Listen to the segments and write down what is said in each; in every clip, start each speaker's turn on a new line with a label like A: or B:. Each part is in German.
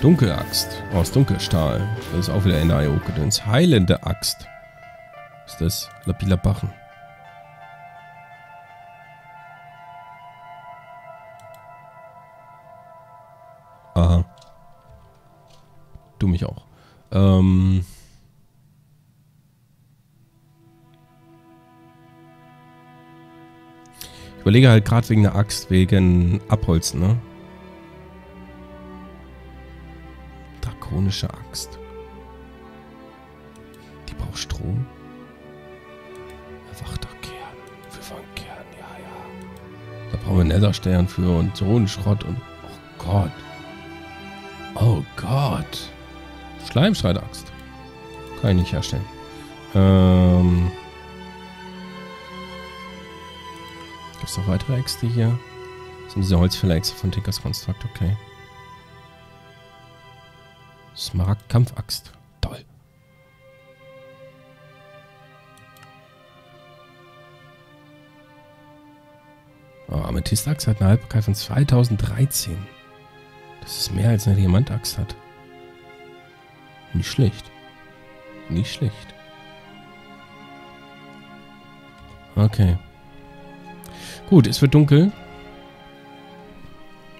A: Dunkelaxt aus Dunkelstahl. Das ist auch wieder NIO-Gedöns. Heilende Axt. Ist das? Lapila Bachen. Aha. Du mich auch. Ähm. Ich überlege halt gerade wegen der Axt, wegen Abholzen, ne? Drakonische Axt. Die braucht Strom. Erwachter Kern. Für von Kern, ja, ja. Da brauchen wir Netherstern für und so einen Schrott und. Oh Gott. Oh Gott. Schleimschreitaxt. Kann ich nicht herstellen. Ähm. Gibt es noch weitere Äxte hier? Das sind diese Holzfäller-Äxte von Tinkers Construct, okay. Smaragd-Kampfaxt. Toll. Oh, Amethyst-Axt hat eine Haltbarkeit von 2013. Das ist mehr als eine Diamantaxt hat. Nicht schlecht. Nicht schlecht. Okay. Gut, es wird dunkel.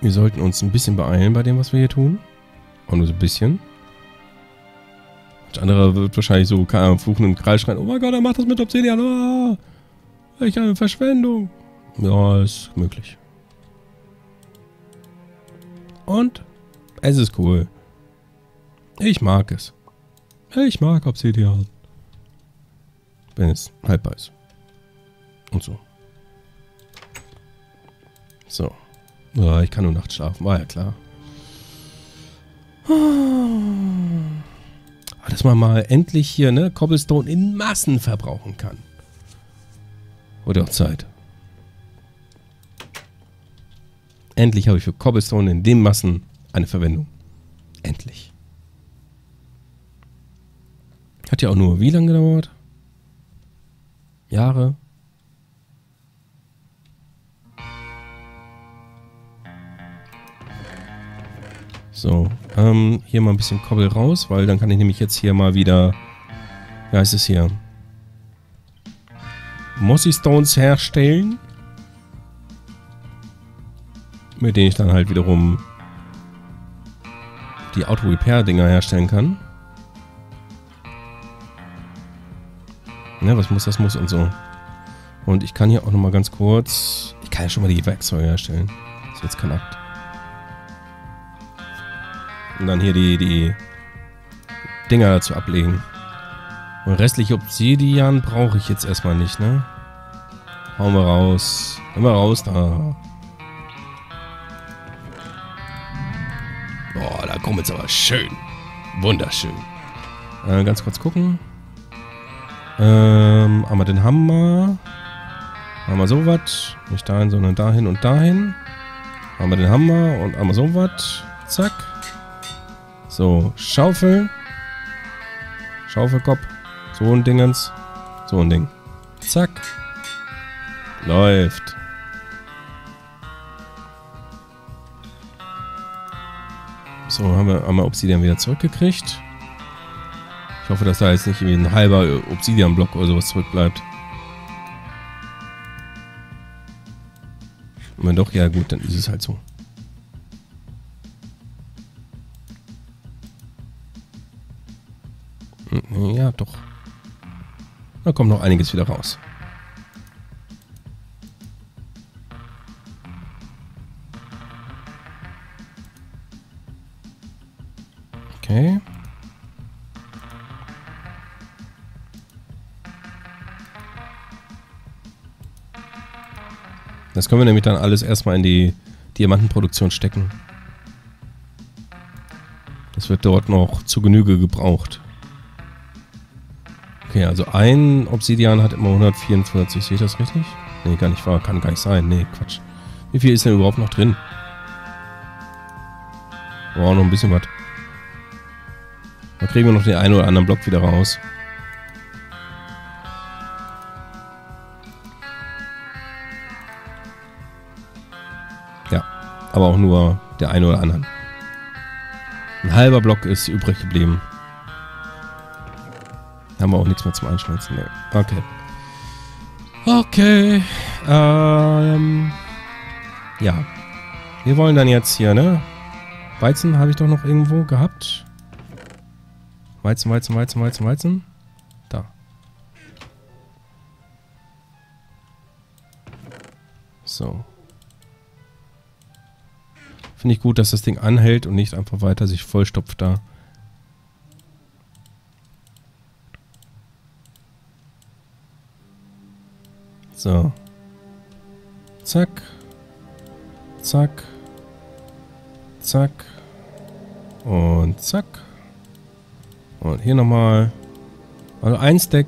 A: Wir sollten uns ein bisschen beeilen bei dem, was wir hier tun. Auch nur so ein bisschen. Der andere wird wahrscheinlich so keine fluchen im Kreis schreien. Oh mein Gott, er macht das mit Obsidian. Oh, welch eine Verschwendung. Ja, ist möglich. Und es ist cool. Ich mag es. Ich mag Obsidian. Wenn es haltbar ist. Und so. So. Ja, ich kann nur nachts schlafen, war ja klar. Aber dass man mal endlich hier, ne, Cobblestone in Massen verbrauchen kann. Wurde auch Zeit. Endlich habe ich für Cobblestone in den Massen eine Verwendung. Endlich. Hat ja auch nur wie lange gedauert? Jahre? So, ähm, hier mal ein bisschen Kobbel raus, weil dann kann ich nämlich jetzt hier mal wieder, wie heißt es hier, Mossy Stones herstellen. Mit denen ich dann halt wiederum die Auto-Repair-Dinger herstellen kann. Ne, was muss, das muss und so. Und ich kann hier auch nochmal ganz kurz... Ich kann ja schon mal die Werkzeuge herstellen. Das ist jetzt kein Akt. Und dann hier die, die Dinger dazu ablegen. Und restliche Obsidian brauche ich jetzt erstmal nicht, ne? Hauen wir raus. Immer raus da. Boah, da kommt jetzt aber schön. Wunderschön. Äh, ganz kurz gucken. Ähm, einmal den Hammer. Einmal so was. Nicht dahin, sondern dahin und dahin. Einmal den Hammer und einmal so was. Zack. So, Schaufel. Schaufelkopf. So ein Dingens. So ein Ding. Zack. Läuft. So, haben wir einmal Obsidian wieder zurückgekriegt. Ich hoffe, dass da jetzt nicht irgendwie ein halber Obsidian-Block oder sowas zurückbleibt. Wenn doch, ja gut, dann ist es halt so. Da kommt noch einiges wieder raus. Okay. Das können wir nämlich dann alles erstmal in die Diamantenproduktion stecken. Das wird dort noch zu Genüge gebraucht. Okay, also ein Obsidian hat immer 144. Sehe ich das richtig? Nee, gar nicht wahr. Kann gar nicht sein. Nee, Quatsch. Wie viel ist denn überhaupt noch drin? Oh, noch ein bisschen was. Da kriegen wir noch den einen oder anderen Block wieder raus. Ja, aber auch nur der eine oder anderen. Ein halber Block ist übrig geblieben. Haben wir auch nichts mehr zum Einschmelzen. Nee. Okay. Okay. Ähm. Ja. Wir wollen dann jetzt hier, ne? Weizen habe ich doch noch irgendwo gehabt. Weizen, Weizen, Weizen, Weizen, Weizen. Da. So. Finde ich gut, dass das Ding anhält und nicht einfach weiter sich vollstopft da. So. Zack. Zack. Zack. Und zack. Und hier nochmal. Also ein Stack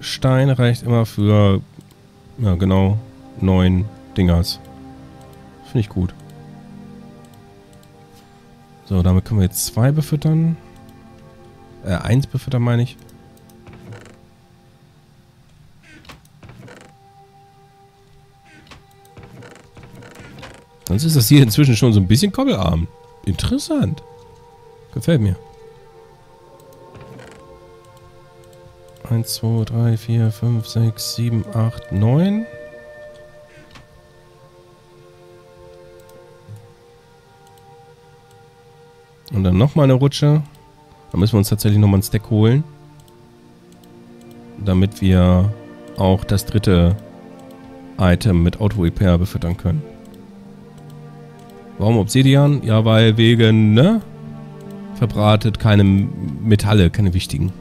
A: Stein reicht immer für, ja genau, neun Dingers. Finde ich gut. So, damit können wir jetzt zwei befüttern. Äh, eins befüttern meine ich. Sonst ist das hier inzwischen schon so ein bisschen kobbelarm. Interessant. Gefällt mir. 1, 2, 3, 4, 5, 6, 7, 8, 9. Und dann nochmal eine Rutsche. Dann müssen wir uns tatsächlich nochmal einen Stack holen. Damit wir auch das dritte Item mit Auto-Repair befüttern können. Warum Obsidian? Ja, weil wegen, ne? Verbratet keine Metalle, keine wichtigen.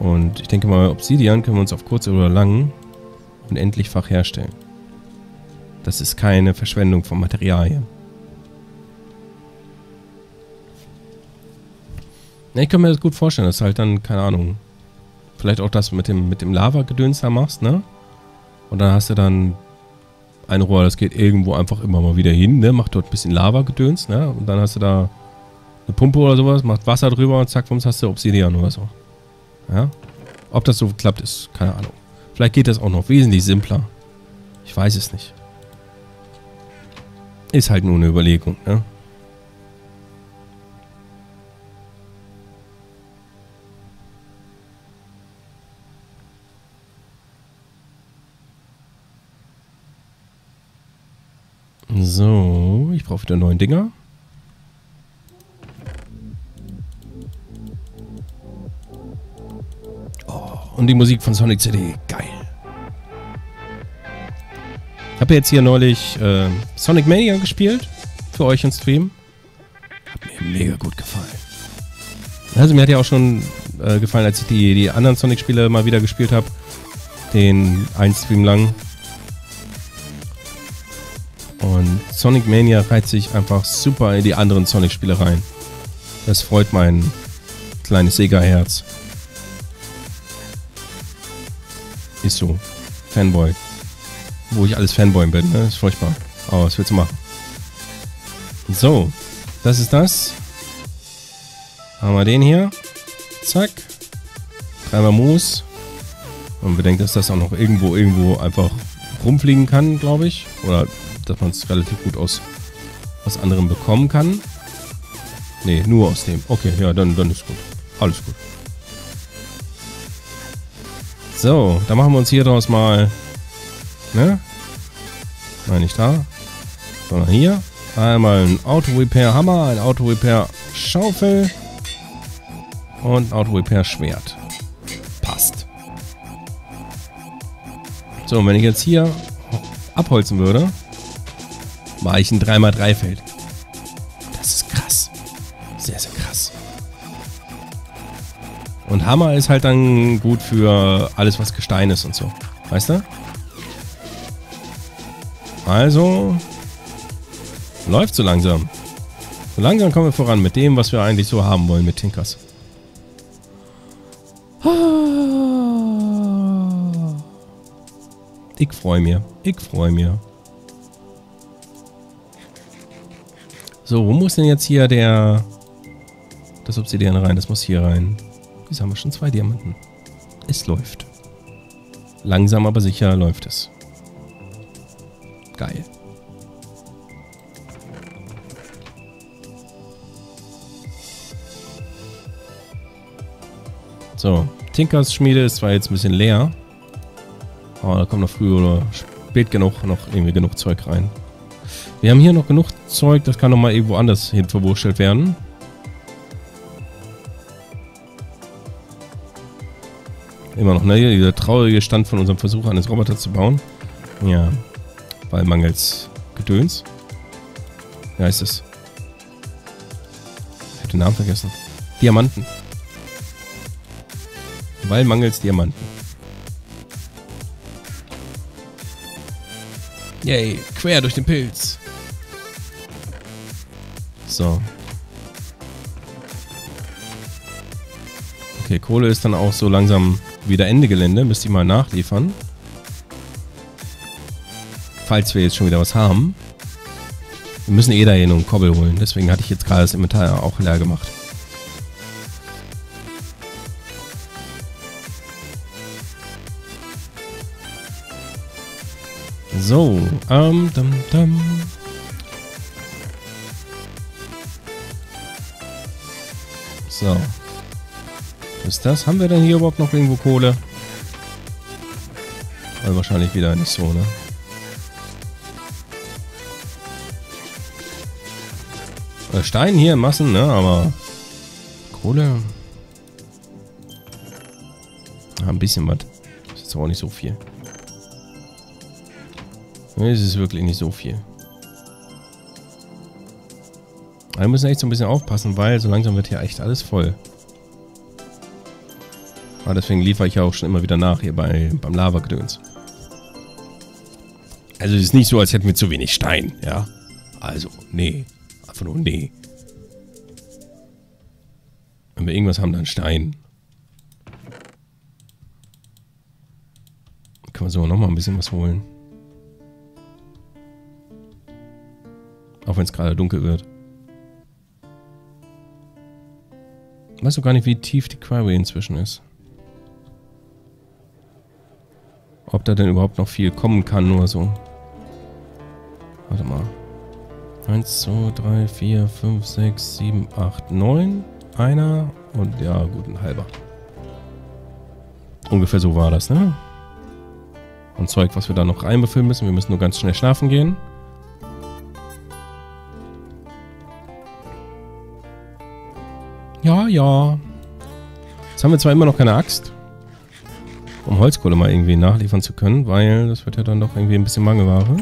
A: Und ich denke mal, Obsidian können wir uns auf kurz oder lang unendlichfach herstellen. Das ist keine Verschwendung von Materialien. Ja, ich kann mir das gut vorstellen, dass halt dann, keine Ahnung, vielleicht auch das mit dem, mit dem Lava-Gedöns da machst, ne? Und dann hast du dann ein Rohr, das geht irgendwo einfach immer mal wieder hin, ne? Macht dort ein bisschen Lava-Gedöns, ne? Und dann hast du da eine Pumpe oder sowas, macht Wasser drüber und zack, wumms hast du Obsidian oder so. Ja? Ob das so klappt, ist keine Ahnung. Vielleicht geht das auch noch wesentlich simpler. Ich weiß es nicht. Ist halt nur eine Überlegung, ne? So, ich brauche wieder neuen Dinger. Oh, und die Musik von Sonic CD. Geil. Ich habe jetzt hier neulich äh, Sonic Mania gespielt. Für euch im Stream. Hat mir mega gut gefallen. Also mir hat ja auch schon äh, gefallen, als ich die, die anderen Sonic-Spiele mal wieder gespielt habe. Den einen Stream lang. Sonic Mania reiht sich einfach super in die anderen Sonic-Spiele rein. Das freut mein kleines Sega-Herz. Ist so. Fanboy. Wo ich alles Fanboy bin, ne? Ist furchtbar. Aber was willst du machen? So. Das ist das. Haben wir den hier. Zack. Dreimal Moos. Und bedenkt, dass das auch noch irgendwo, irgendwo einfach rumfliegen kann, glaube ich. Oder dass man es relativ gut aus was anderem bekommen kann. Ne, nur aus dem. Okay, ja, dann, dann ist gut. Alles gut. So, dann machen wir uns hier draus mal, ne? Nein, nicht da, sondern hier. Einmal ein Auto-Repair-Hammer, ein Auto-Repair-Schaufel und ein Auto-Repair-Schwert. Passt. So, und wenn ich jetzt hier abholzen würde, mache ich ein 3x3 Feld. Das ist krass. Sehr, sehr krass. Und Hammer ist halt dann gut für alles, was Gestein ist und so. Weißt du? Also, läuft so langsam. So langsam kommen wir voran mit dem, was wir eigentlich so haben wollen mit Tinkers. Ich freue mich. Ich freue mich. So, wo muss denn jetzt hier der... Das Obsidian rein, das muss hier rein. Jetzt haben wir schon zwei Diamanten. Es läuft. Langsam aber sicher läuft es. Geil. So, Tinkers Schmiede ist zwar jetzt ein bisschen leer, aber da kommt noch früh oder spät genug noch irgendwie genug Zeug rein. Wir haben hier noch genug Zeug, das kann noch mal irgendwo anders hin verwurschtelt werden. Immer noch, ne? Dieser traurige Stand von unserem Versuch, eines Roboters zu bauen. Ja, weil mangels Gedöns. Wie heißt es? Ich habe den Namen vergessen. Diamanten. Weil mangels Diamanten. Yay, quer durch den Pilz. So. Okay, Kohle ist dann auch so langsam wieder Ende Gelände. Müsste ich mal nachliefern. Falls wir jetzt schon wieder was haben. Wir müssen eh da hier nur einen Kobbel holen. Deswegen hatte ich jetzt gerade das Inventar auch leer gemacht. So, ähm, dum, dum. So. Was ist das? Haben wir denn hier überhaupt noch irgendwo Kohle? Also wahrscheinlich wieder nicht so, ne? Äh, Stein hier in Massen, ne? Aber Kohle. Ah, ein bisschen was. Ist auch nicht so viel. Es ist wirklich nicht so viel. Wir müssen echt so ein bisschen aufpassen, weil so langsam wird hier echt alles voll. Aber deswegen liefere ich ja auch schon immer wieder nach hier bei, beim Lava-Gedöns. Also es ist nicht so, als hätten wir zu wenig Stein, ja. Also, nee. Einfach nur nee. Wenn wir irgendwas haben, dann Stein. Können wir so nochmal ein bisschen was holen. Auch wenn es gerade dunkel wird. Weißt du gar nicht, wie tief die Quarry inzwischen ist. Ob da denn überhaupt noch viel kommen kann, nur so. Warte mal. 1, 2, 3, 4, 5, 6, 7, 8, 9. Einer und ja, gut, ein halber. Ungefähr so war das, ne? Und Zeug, was wir da noch reinbefüllen müssen. Wir müssen nur ganz schnell schlafen gehen. Ja. Jetzt haben wir zwar immer noch keine Axt, um Holzkohle mal irgendwie nachliefern zu können, weil das wird ja dann doch irgendwie ein bisschen Mangelware.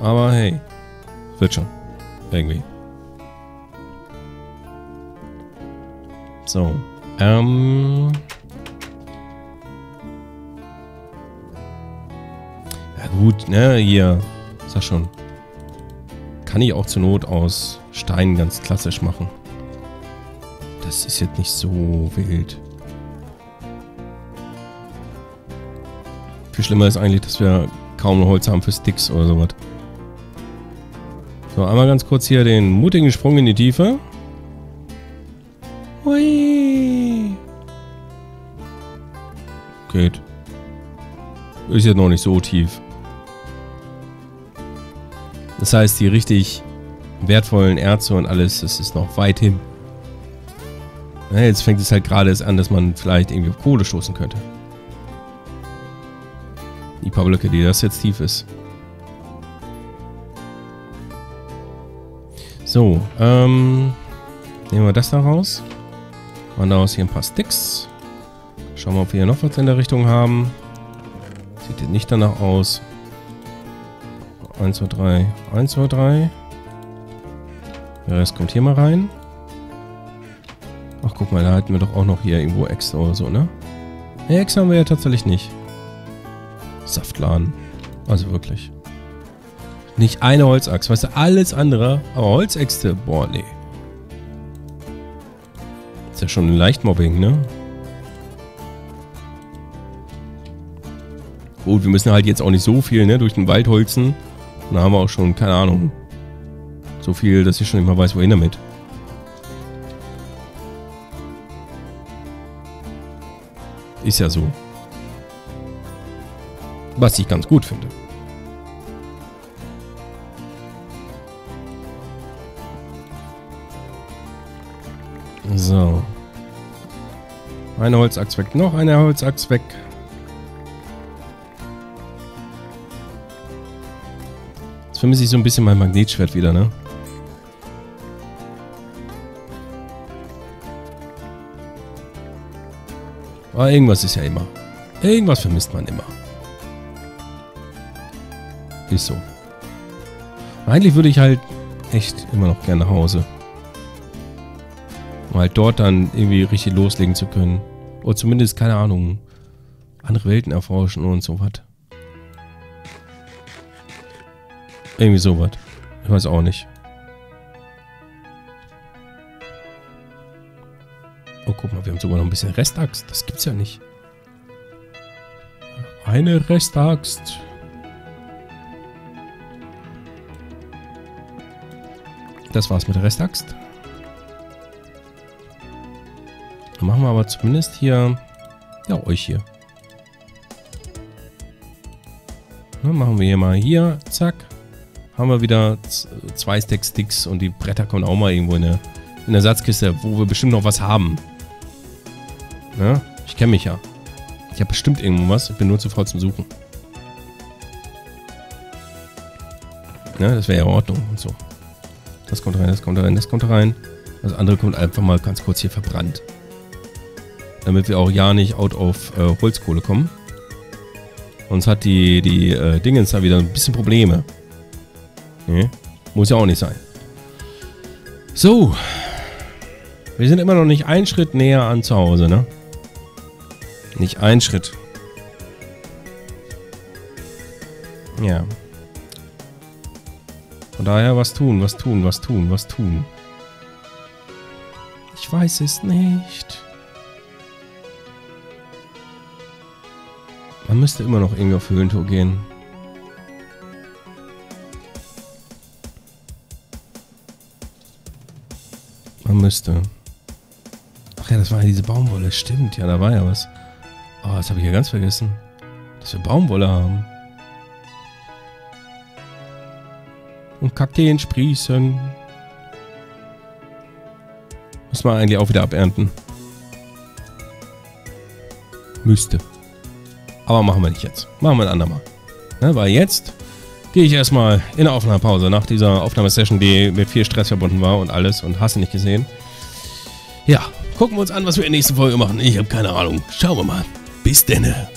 A: Aber hey, wird schon. Irgendwie. So. Ähm. Ja gut, ne, hier. Sag schon. Kann ich auch zur Not aus Stein ganz klassisch machen. Das ist jetzt nicht so wild. Viel schlimmer ist eigentlich, dass wir kaum Holz haben für Sticks oder sowas. So, einmal ganz kurz hier den mutigen Sprung in die Tiefe. Hui. Geht. Ist jetzt noch nicht so tief. Das heißt, die richtig wertvollen Erze und alles, das ist noch weit hin. Ja, jetzt fängt es halt gerade an, dass man vielleicht irgendwie auf Kohle stoßen könnte. Die paar Blöcke, die das jetzt tief ist. So, ähm, nehmen wir das da raus. Machen daraus hier ein paar Sticks. Schauen wir, ob wir hier noch was in der Richtung haben. Sieht nicht danach aus. 1, 2, 3. 1, 2, 3. Der Rest kommt hier mal rein. Ach, guck mal, da hatten wir doch auch noch hier irgendwo Äxte oder so, ne? Ne, Äxte haben wir ja tatsächlich nicht. Saftladen. Also wirklich. Nicht eine Holzachs. Weißt du, alles andere. Aber Holzäxte, boah, nee. Ist ja schon ein Leichtmobbing, ne? Gut, wir müssen halt jetzt auch nicht so viel, ne, durch den Wald holzen. Und da haben wir auch schon, keine Ahnung, so viel, dass ich schon nicht mal weiß, wohin damit. Ist ja so. Was ich ganz gut finde. So. Eine Holzachs weg, noch eine Holzachs weg. Jetzt vermisse ich so ein bisschen mein Magnetschwert wieder, ne? Aber irgendwas ist ja immer. Irgendwas vermisst man immer. Ist so. Eigentlich würde ich halt echt immer noch gerne nach Hause. Um halt dort dann irgendwie richtig loslegen zu können. Oder zumindest, keine Ahnung, andere Welten erforschen und so was. Irgendwie sowas. Ich weiß auch nicht. Oh, guck mal, wir haben sogar noch ein bisschen Restaxt. Das gibt's ja nicht. Eine Restaxt. Das war's mit der Restaxt. Dann machen wir aber zumindest hier... Ja, euch hier. Dann machen wir hier mal hier. Zack. Haben wir wieder zwei Stack Sticks und die Bretter kommen auch mal irgendwo in der, in der Satzkiste, wo wir bestimmt noch was haben. Ja, ich kenne mich ja. Ich habe bestimmt irgendwo was. Ich bin nur zu faul zum Suchen. Ja, das wäre ja in Ordnung und so. Das kommt rein, das kommt rein, das kommt rein. Das andere kommt einfach mal ganz kurz hier verbrannt. Damit wir auch ja nicht out of äh, Holzkohle kommen. Sonst hat die, die äh, Dingens da wieder ein bisschen Probleme. Nee, muss ja auch nicht sein. So. Wir sind immer noch nicht einen Schritt näher an zu Hause, ne? Nicht ein Schritt. Ja. Von daher was tun, was tun, was tun, was tun. Ich weiß es nicht. Man müsste immer noch irgendwie auf Höhentour gehen. Man müsste. Ach ja, das war ja diese Baumwolle. Stimmt, ja, da war ja was. Oh, das habe ich ja ganz vergessen. Dass wir Baumwolle haben. Und Kakteen sprießen. Muss man eigentlich auch wieder abernten. Müsste. Aber machen wir nicht jetzt. Machen wir ein andermal. Ne, weil jetzt gehe ich erstmal in eine Aufnahmepause nach dieser Aufnahmesession, die mit viel Stress verbunden war und alles und hast du nicht gesehen. Ja, gucken wir uns an, was wir in der nächsten Folge machen. Ich habe keine Ahnung. Schauen wir mal. Bis denne.